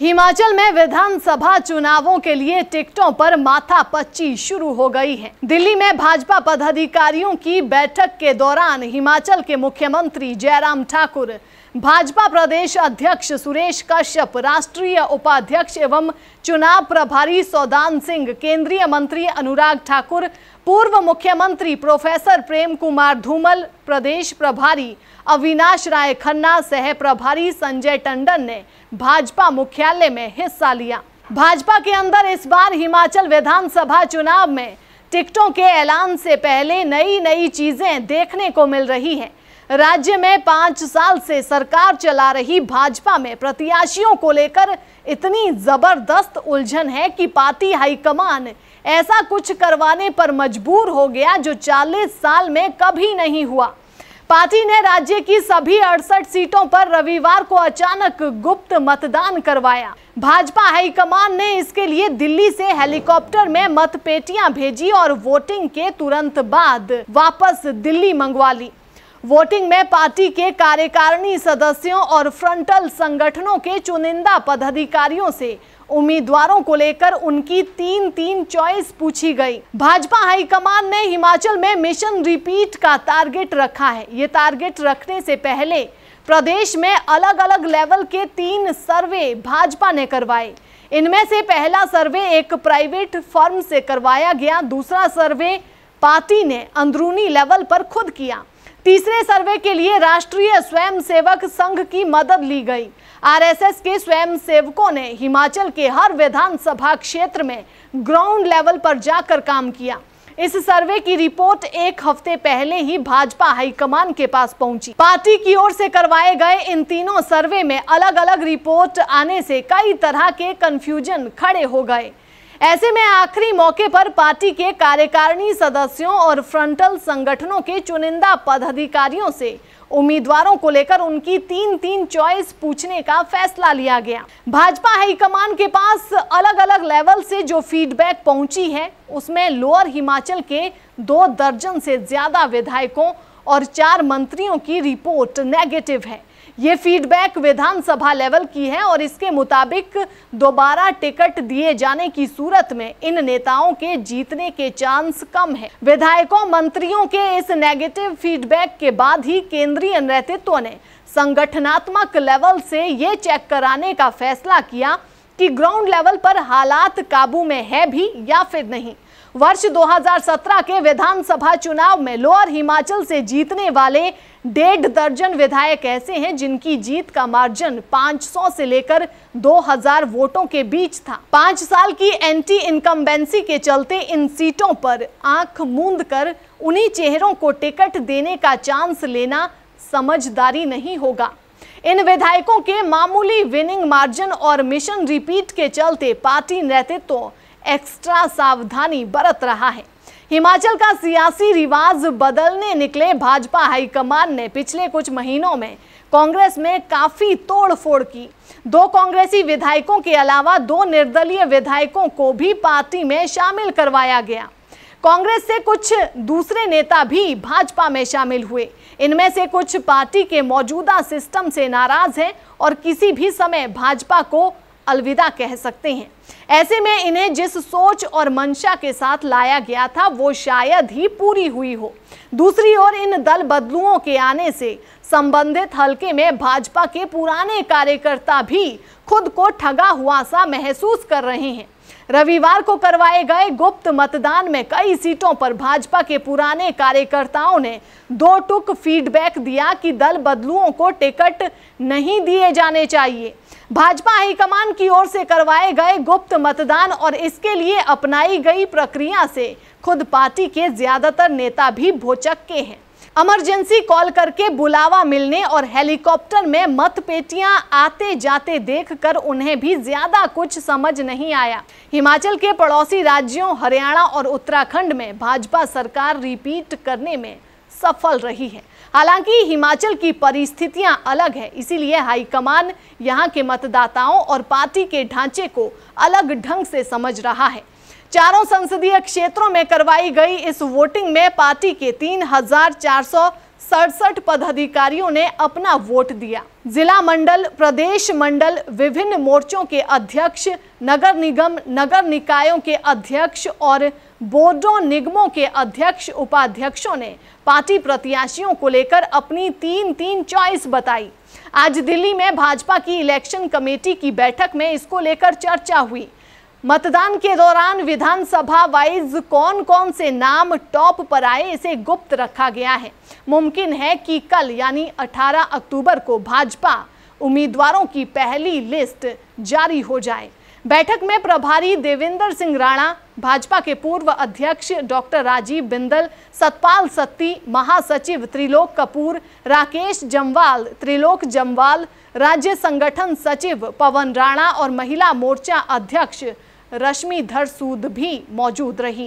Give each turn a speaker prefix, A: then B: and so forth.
A: हिमाचल में विधानसभा चुनावों के लिए टिकटों पर माथा पच्ची शुरू हो गई है। दिल्ली में भाजपा पदाधिकारियों की बैठक के दौरान हिमाचल के मुख्यमंत्री जयराम ठाकुर, भाजपा प्रदेश अध्यक्ष सुरेश कश्यप, राष्ट्रीय उपाध्यक्ष एवं चुनाव प्रभारी सौदान सिंह, केंद्रीय मंत्री अनुराग ठाकुर पूर्व मुख्यमंत्री प्रोफेसर प्रेम कुमार धूमल, प्रदेश प्रभारी अविनाश राय खन्ना सह प्रभारी संजय टंडन ने भाजपा मुख्यालय में हिस्सा लिया। भाजपा के अंदर इस बार हिमाचल विधानसभा चुनाव में टिकटों के ऐलान से पहले नई नई चीज़ें देखने को मिल रही हैं। राज्य में पाँच साल से सरकार चला रही भाजपा में प्रत्याशियों को लेकर इतनी ज़बरदस्त उलझन है कि पार्टी हाईकमान ऐसा कुछ करवाने पर मजबूर हो गया जो 40 साल में कभी नहीं हुआ। पार्टी ने राज्य की सभी अड़सठ सीटों पर रविवार को अचानक गुप्त मतदान करवाया। भाजपा हाईकमान ने इसके लिए दिल्ली से हेलीकॉप्टर में मतपेटियाँ भेजी और वोटिंग के तुरंत बाद वापस दिल्ली मंगवा ली। वोटिंग में पार्टी के कार्यकारिणी सदस्यों और फ्रंटल संगठनों के चुनिंदा पदाधिकारियों से उम्मीदवारों को लेकर उनकी तीन तीन चॉइस पूछी गई। भाजपा हाईकमान ने हिमाचल में मिशन रिपीट का टारगेट रखा है। ये टारगेट रखने से पहले प्रदेश में अलग अलग लेवल के तीन सर्वे भाजपा ने करवाए। इनमें से पहला सर्वे एक प्राइवेट फर्म से करवाया गया। दूसरा सर्वे पार्टी ने अंदरूनी लेवल पर खुद किया। तीसरे सर्वे के लिए राष्ट्रीय स्वयंसेवक संघ की मदद ली गई। आरएसएस के स्वयंसेवकों ने हिमाचल के हर विधानसभा क्षेत्र में ग्राउंड लेवल पर जाकर काम किया। इस सर्वे की रिपोर्ट एक हफ़्ते पहले ही भाजपा हाईकमान के पास पहुँची। पार्टी की ओर से करवाए गए इन तीनों सर्वे में अलग अलग रिपोर्ट आने से कई तरह के कंफ्यूजन खड़े हो गए। ऐसे में आखिरी मौके पर पार्टी के कार्यकारिणी सदस्यों और फ्रंटल संगठनों के चुनिंदा पदाधिकारियों से उम्मीदवारों को लेकर उनकी तीन तीन चॉइस पूछने का फैसला लिया गया। भाजपा हाईकमान के पास अलग अलग लेवल से जो फीडबैक पहुँची है, उसमें लोअर हिमाचल के दो दर्जन से ज़्यादा विधायकों और चार मंत्रियों की रिपोर्ट नेगेटिव है। ये फीडबैक विधानसभा लेवल की है और इसके मुताबिक दोबारा टिकट दिए जाने की सूरत में इन नेताओं के जीतने के चांस कम है। विधायकों, मंत्रियों के इस नेगेटिव फीडबैक के बाद ही केंद्रीय नेतृत्व ने संगठनात्मक लेवल से ये चेक कराने का फैसला किया कि ग्राउंड लेवल पर हालात काबू में है भी या फिर नहीं। वर्ष 2017 के विधानसभा चुनाव में लोअर हिमाचल से जीतने वाले डेढ़ दर्जन विधायक ऐसे हैं जिनकी जीत का मार्जिन 500 से लेकर 2000 वोटों के बीच था। पाँच साल की एंटी इनकम्बेंसी के चलते इन सीटों पर आँख मूंद कर उन्हीं चेहरों को टिकट देने का चांस लेना समझदारी नहीं होगा। इन विधायकों के मामूली विनिंग मार्जिन और मिशन रिपीट के चलते पार्टी नेतृत्व एक्स्ट्रा सावधानी बरत रहा है। हिमाचल का सियासी रिवाज बदलने निकले भाजपा हाईकमान ने पिछले कुछ महीनों में कांग्रेस में काफ़ी तोड़फोड़ की। दो कांग्रेसी विधायकों के अलावा दो निर्दलीय विधायकों को भी पार्टी में शामिल करवाया गया। कांग्रेस से कुछ दूसरे नेता भी भाजपा में शामिल हुए। इनमें से कुछ पार्टी के मौजूदा सिस्टम से नाराज़ हैं और किसी भी समय भाजपा को अलविदा कह सकते हैं। ऐसे में इन्हें जिस सोच और मंशा के साथ लाया गया था, वो शायद ही पूरी हुई हो। दूसरी ओर इन दल बदलुओं के आने से संबंधित हलके में भाजपा के पुराने कार्यकर्ता भी खुद को ठगा हुआ सा महसूस कर रहे हैं। रविवार को करवाए गए गुप्त मतदान में कई सीटों पर भाजपा के पुराने कार्यकर्ताओं ने दो टुक फीडबैक दिया कि दल बदलुओं को टिकट नहीं दिए जाने चाहिए। भाजपा हाईकमान की ओर से करवाए गए गुप्त मतदान और इसके लिए अपनाई गई प्रक्रिया से खुद पार्टी के ज़्यादातर नेता भी भोचक्के हैं। इमरजेंसी कॉल करके बुलावा मिलने और हेलीकॉप्टर में मतपेटियाँ आते जाते देखकर उन्हें भी ज़्यादा कुछ समझ नहीं आया। हिमाचल के पड़ोसी राज्यों हरियाणा और उत्तराखंड में भाजपा सरकार रिपीट करने में सफल रही है। हालाँकि हिमाचल की परिस्थितियाँ अलग है, इसीलिए हाईकमान यहाँ के मतदाताओं और पार्टी के ढांचे को अलग ढंग से समझ रहा है। चारों संसदीय क्षेत्रों में करवाई गई इस वोटिंग में पार्टी के तीन हज़ार चार सौ सड़सठ पदाधिकारियों ने अपना वोट दिया। जिला मंडल, प्रदेश मंडल, विभिन्न मोर्चों के अध्यक्ष, नगर निगम, नगर निकायों के अध्यक्ष और बोर्डों निगमों के अध्यक्ष उपाध्यक्षों ने पार्टी प्रत्याशियों को लेकर अपनी तीन तीन चॉइस बताई। आज दिल्ली में भाजपा की इलेक्शन कमेटी की बैठक में इसको लेकर चर्चा हुई। मतदान के दौरान विधानसभा वाइज कौन कौन से नाम टॉप पर आए, इसे गुप्त रखा गया है। मुमकिन है कि कल, यानी 18 अक्टूबर को भाजपा उम्मीदवारों की पहली लिस्ट जारी हो जाए। बैठक में प्रभारी देवेंद्र सिंह राणा, भाजपा के पूर्व अध्यक्ष डॉक्टर राजीव बिंदल, सतपाल सत्ती, महासचिव त्रिलोक कपूर, राकेश जमवाल, त्रिलोक जमवाल, राज्य संगठन सचिव पवन राणा और महिला मोर्चा अध्यक्ष रश्मिधर सूद भी मौजूद रही।